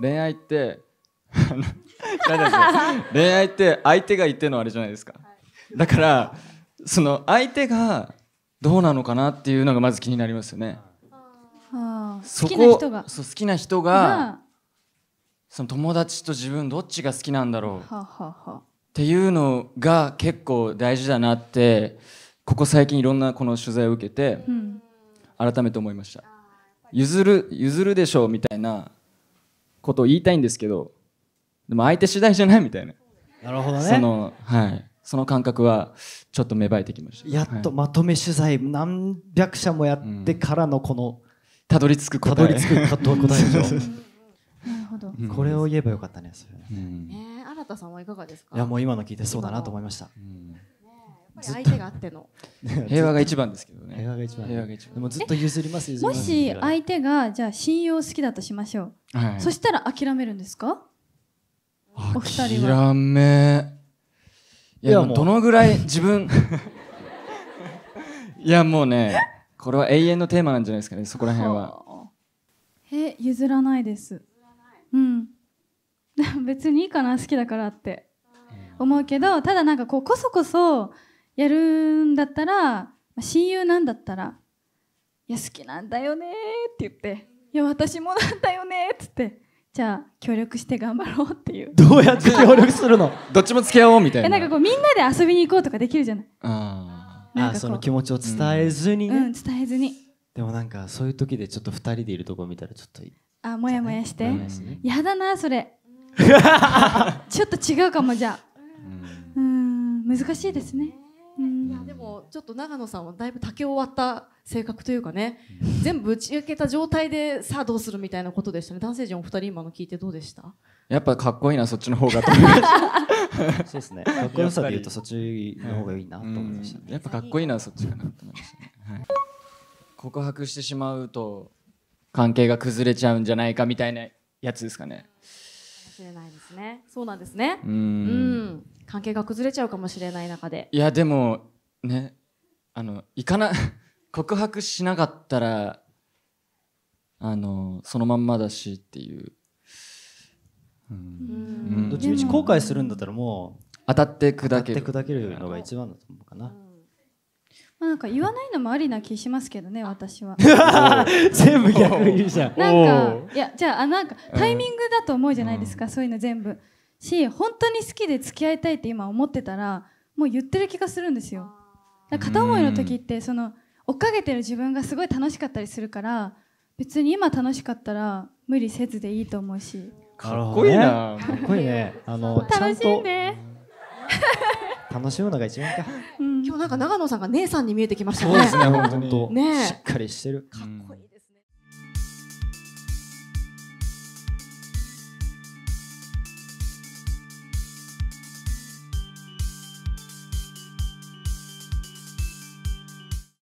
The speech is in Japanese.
恋愛って恋愛って相手が言ってるのはあれじゃないですか。だからその相手がどうなのかなっていうのがまず気になりますよね。好きな人が。そう好きな人ががその友達と自分どっちが好きなんだろう。っはあはあはあ。ていうのが結構大事だなってここ最近いろんなこの取材を受けてうん。改めて思いました。譲る譲るでしょうみたいなことを言いたいんですけどでも相手次第じゃないみたいな、なるほどそねのはい。その感覚はちょっと芽生えてきました。やっとはい。まとめ取材何百社もやってからのこのたどり着く答え。たどり着く答えでしょ。なるほど。うんこれを言えばよかったねそれねうん。ねえ新田さんはいかがですか？いやもう今の聞いてそうだなと思いました。うん相手があっての。平和が一番ですけどね。平和が一番。平和が一番。でもずっと譲ります譲りもますし相手がじゃあ親友を好きだとしましょう、はい。そしたら諦めるんですか？お二人は。諦め。いやいやもうどのぐらい自分。いやもうねこれは永遠のテーマなんじゃないですかねそこら辺は。はあ。え譲らないです。うん。別にいいかな好きだからって。思うけどただなんかこうこそこそやるんだったらまあ親友なんだったら「いや好きなんだよね」って言って「いや私もなんだよね」っつってじゃあ協力して頑張ろうっていう。どうやって協力するの？どっちも付き合おうみたいな。えなんかこうみんなで遊びに行こうとかできるじゃない？あなんかこう。あその気持ちを伝えずにね。うん伝えずに。でもなんかそういう時でちょっと二人でいるとこ見たらちょっとあもやもやして。もやもやして。ねやだなそれ。ちょっと違うかもじゃあ。ーうん。うーん難しいですねもちょっと長野さんはだいぶ竹を割った性格というかね。全部打ち明けた状態でさあどうするみたいなことでした。ね男性陣お二人今の聞いてどうでした？やっぱかっこいいなそっちの方がと思いましたそうですね。かっこよさで言うとそっちの方がいいなと思いましたね。うんやっぱかっこいいなそっちかなと思いましたね、はい、告白してしまうと関係が崩れちゃうんじゃないかみたいなやつですかね。かもしれないですね。そうなんですね。ううんん。関係が崩れちゃうかもしれない中で。いやでもねあの行かな 告白しなかったらあのそのまんまだしっていう、うん。うん。どっちみち後悔するんだったらも当たってう当砕ける。て砕けるのが一番だと思うかな。まあなんか言わないのもありな気しますけどね私は。全部逆言うじゃん。なんかいやじゃああなんかタイミングだと思うじゃないですか、そういうの全部。し本当に好きで付き合いたいって今思ってたらもう言ってる気がするんですよ片思いの時ってその追っかけてる自分がすごい楽しかったりするから別に今楽しかったら無理せずでいいと思うし。かっこいいな。かっこいいね。あのちゃん楽しん。とで、楽しむのが一番か。うん。今日なんか長野さんが姉さんに見えてきましたそうですねね本当。にねえ。しっかりしてる。かっこいい